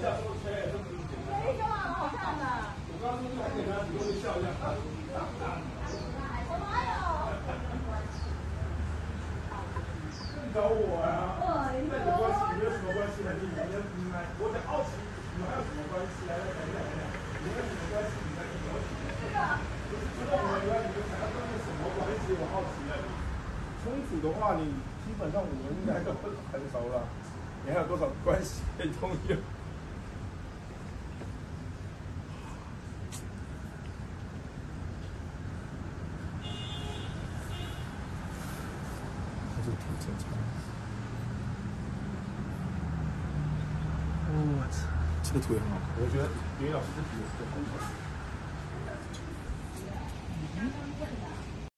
找我啊？跟你关系没有什么关系的，你你你来，我在好奇，你还有什么关系？来来讲讲讲，你有什么关系？你来跟我讲。是的。不是知道我以外，你们想要跟我什么关系？我好奇。冲突的话，你基本上我们应该都很熟了。你还有多少关系可以通用？这挺正常。我操，这个图也很好看。我觉得李老师这图有工程。